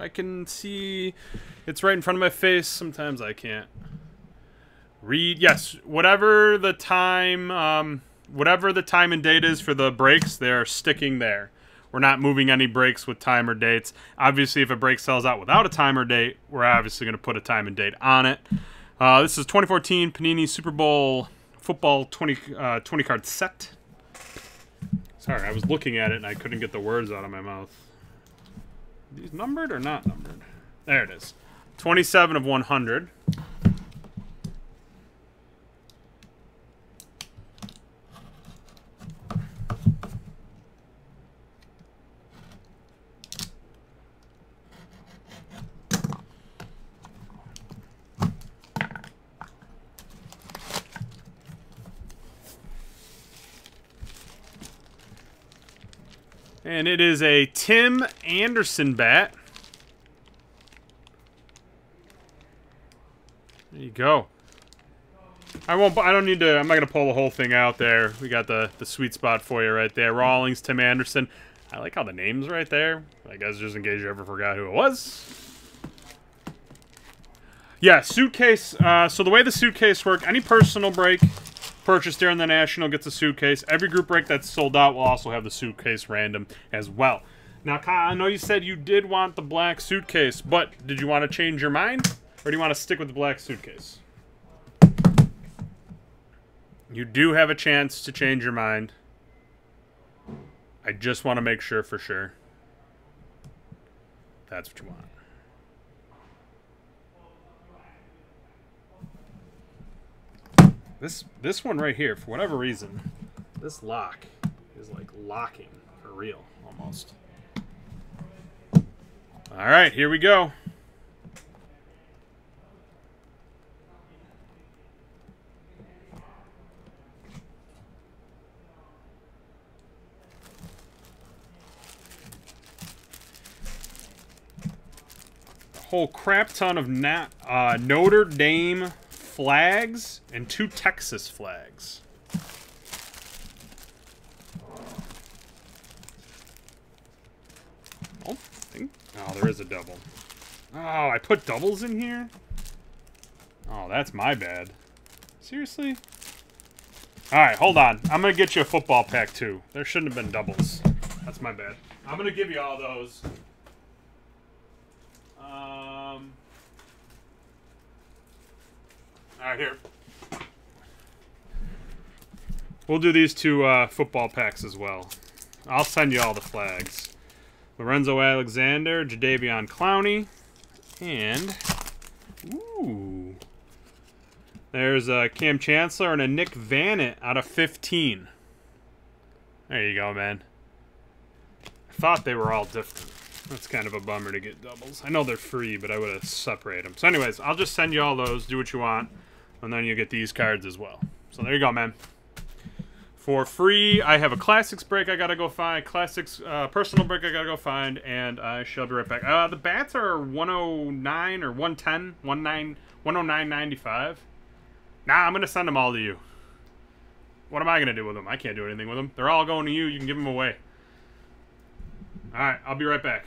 I can see it's right in front of my face. Sometimes I can't read. Yes, whatever the time, um, whatever the time and date is for the breaks, they're sticking there. We're not moving any breaks with time or dates. Obviously, if a break sells out without a time or date, we're obviously going to put a time and date on it. Uh, this is 2014 Panini Super Bowl football 20, uh, 20 card set. Sorry, I was looking at it and I couldn't get the words out of my mouth. Are these numbered or not numbered? There it is. 27 of 100. And it is a Tim Anderson bat. There you go. I won't. I don't need to. I'm not gonna pull the whole thing out there. We got the the sweet spot for you right there. Rawlings, Tim Anderson. I like how the name's right there. I guess just in case you ever forgot who it was. Yeah, suitcase. Uh, so the way the suitcase work, any personal break purchased during the National gets a suitcase. Every group break that's sold out will also have the suitcase random as well. Now, Kyle, I know you said you did want the black suitcase, but did you want to change your mind? Or do you want to stick with the black suitcase? You do have a chance to change your mind. I just want to make sure for sure. That's what you want. This this one right here, for whatever reason, this lock is like locking for real, almost. All right, here we go. Whole crap ton of na uh, Notre Dame flags and two Texas flags. Oh, oh, there is a double. Oh, I put doubles in here? Oh, that's my bad. Seriously? Alright, hold on. I'm going to get you a football pack, too. There shouldn't have been doubles. That's my bad. I'm going to give you all those. Um... Alright, here. We'll do these two uh, football packs as well. I'll send you all the flags. Lorenzo Alexander, Jadeveon Clowney, and... Ooh. There's a Kam Chancellor and a Nick Vannett out of 15. There you go, man. I thought they were all different. That's kind of a bummer to get doubles. I know they're free, but I would have separated them. So anyways, I'll just send you all those. Do what you want. And then you get these cards as well. So there you go, man. For free, I have a Classics break I gotta go find, Classics uh, personal break I gotta go find, and I shall be right back. Uh, the bats are 109 or 110, 19, 109.95. Nah, I'm gonna send them all to you. What am I gonna do with them? I can't do anything with them. They're all going to you. You can give them away. All right, I'll be right back.